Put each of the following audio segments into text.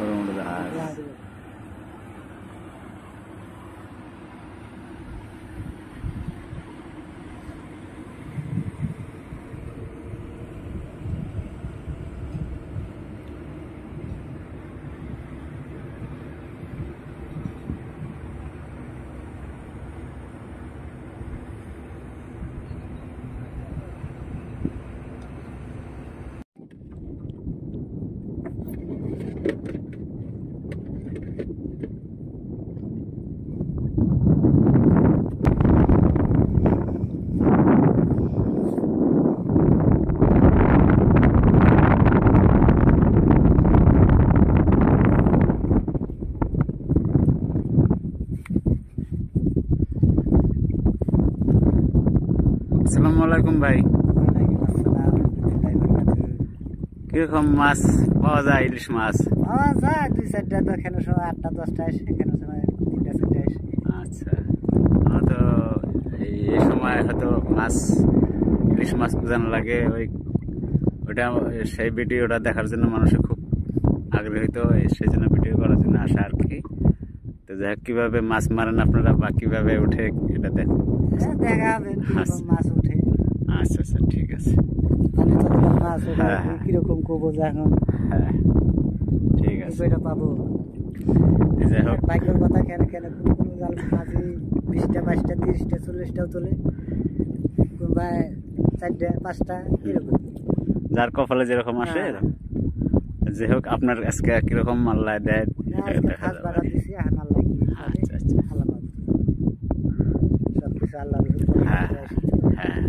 around the eyes. আসসালামু আলাইকুম ভাই। কীরকম মাছ পাওয়া যায় ইলিশ মাছ? পাওয়া যায় দুই চারটা তো এখানে সময় আটটা দশটা আসে এখানে সময় তিনটা চারটা আসে আচ্ছা। হয়তো এই সময় হয়তো মাছ ইলিশ মাছ লাগে। ওই ওটা সেই ভিডিওটা দেখার জন্য মানুষের খুব আগ্রহী তো এই সেই জন্য ভিডিও করার জন্য আসা আর কি। তো যাই হোক কীভাবে মাছ মারেন আপনারা বা কীভাবে উঠে এটা দেখ হ্যাঁ, দেখা হবে মাছ উঠে। আচ্ছা আচ্ছা ঠিক আছে। পানি তো মাছ হ্যাঁ, হ্যাঁ। কীরকম করব যে এখন। হ্যাঁ ঠিক আছে। পাবো। যাই হোক। বাইকের কথা কেন কেন কোন কোন জাল মাঝে বিশটা বাইশটা তিরিশটা চল্লিশটাও তোলে। কোনবাই চারটা পাঁচটা এরকম। যার কপালে যেরকম আসে হ্যাঁ। যাই হোক আপনার আজকে কীরকম আল্লাহ দেয় দেখা যাবে। আচ্ছা, আচ্ছা। আল্লাহ আল্লাহর হ্যাঁ হ্যাঁ।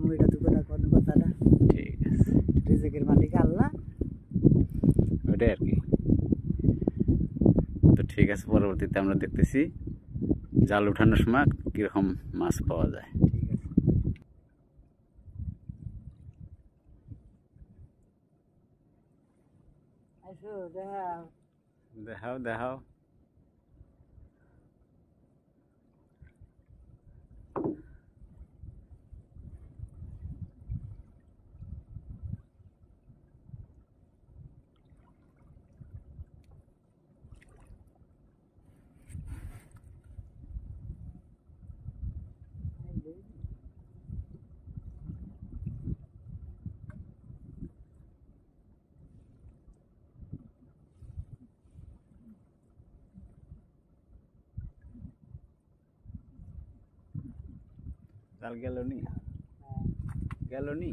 মিলে এটা তো কোনো কোনো কথা না ঠিক আছে। রিজিকের মালিক আল্লাহ। ওটাই আর কি। তো ঠিক আছে পরবর্তীতে আমরা দেখতেছি জাল উঠানোর সময় কীরকম মাছ পাওয়া যায়। দেখাও দেখাও। জাল গেল নি গেল নি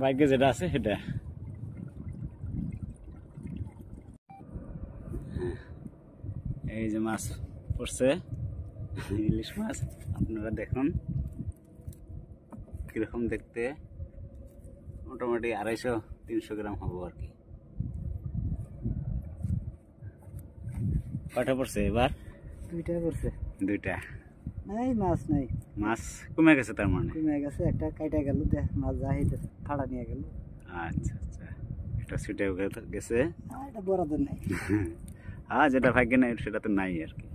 বাইকে যেটা আছে সেটা। এই যে মাছ পড়ছে ইলিশ মাছ আপনারা দেখুন। কীরকম দেখতে? মোটামুটি আড়াইশো তিনশো গ্রাম হব আর কি। কয়টা পড়ছে এবার? দুইটা পড়ছে। দুইটা। এই মাছ নাই। মাছ কমে গেছে তার মানে? কমে গেছে একটা কাইটা গেল দেখ মাছ যা হইতেছে ফাড়া নিয়ে গেল। আচ্ছা আচ্ছা। এটা ছুটে গেছে। এটা বরাদ্দ নাই। হ্যাঁ যেটা ভাগ্যে নাই সেটা তো নাই আর কি।